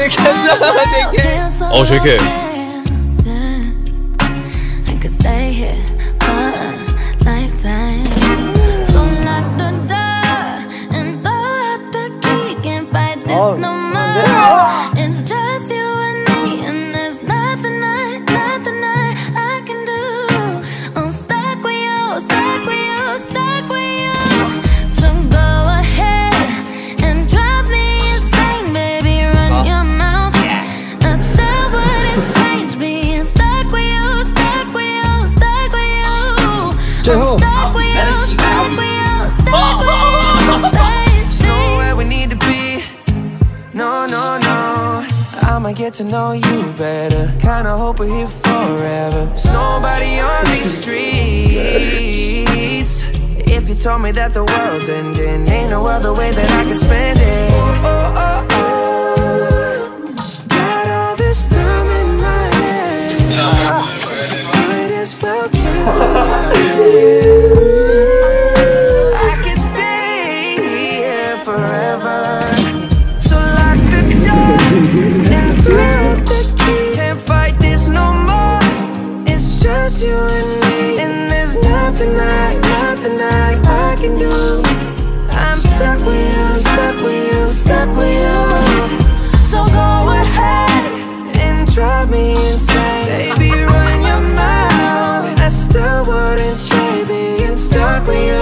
어 JK oh, I could stay here for a lifetime. So lock the door and throw out the key. Can't fight Oh, no more. It's just you and me, and there's nothing I, nothing I, I can do. I'm stuck with you, stuck with you, with you. Nowhere we need to be. No, no, no. I'ma get to know you better. Kinda hope we're here forever. There's nobody on these streets. If you told me that the world's ending, ain't no other way that I could spend it. you and me And there's nothing I, nothing I, I can do I'm stuck with you, stuck with you, stuck with you. So go ahead and drive me insane. Baby, run your mouth. I still wouldn't trade being stuck with you.